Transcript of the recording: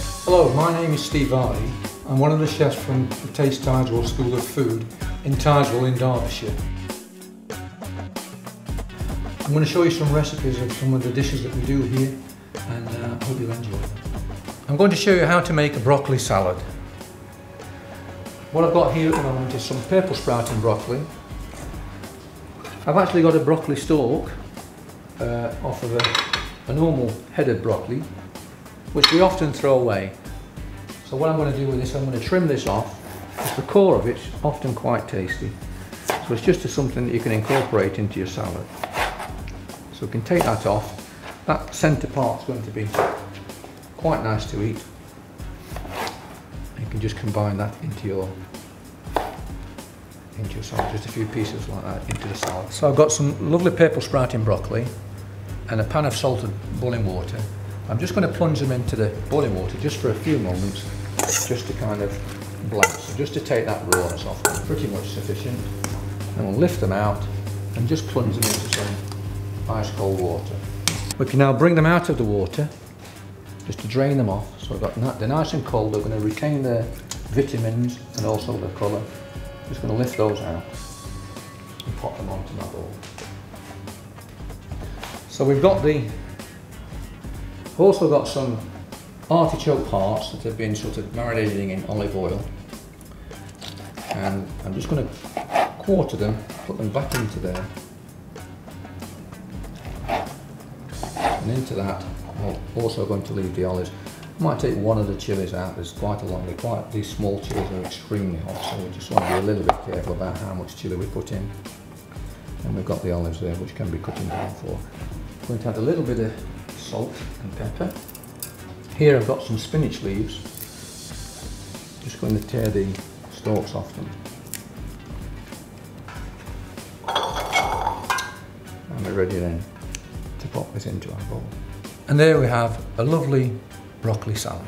Hello, my name is Steve Varley. I'm one of the chefs from the Taste Tideswell School of Food in Tideswell in Derbyshire. I'm going to show you some recipes of some of the dishes that we do here and uh, I hope you'll enjoy them. I'm going to show you how to make a broccoli salad. What I've got here at the moment is some purple sprouting broccoli. I've actually got a broccoli stalk uh, off of a, a normal headed broccoli which we often throw away. So what I'm going to do with this, I'm going to trim this off. The core of it's often quite tasty. So it's just something that you can incorporate into your salad. So we can take that off. That centre part's going to be quite nice to eat. You can just combine that into your into your salad, just a few pieces like that into the salad. So I've got some lovely purple sprouting broccoli and a pan of salted boiling water I'm just going to plunge them into the boiling water just for a few moments, just to kind of blend. So just to take that rawness off, pretty much sufficient. And we'll lift them out and just plunge them into some ice cold water. We can now bring them out of the water, just to drain them off. So I've got they're nice and cold, they're going to retain their vitamins and also the colour. Just going to lift those out and pop them onto my bowl. So we've got the I've also got some artichoke hearts that have been sort of marinating in olive oil. And I'm just going to quarter them, put them back into there. And into that, I'm also going to leave the olives. I might take one of the chilies out, there's quite a long, they're quite, these small chilies are extremely hot, so we just want to be a little bit careful about how much chili we put in. And we've got the olives there, which can be cut in half for. I'm going to add a little bit of salt and pepper. Here I've got some spinach leaves. Just going to tear the stalks off them. And we're ready then to pop this into our bowl. And there we have a lovely broccoli salad.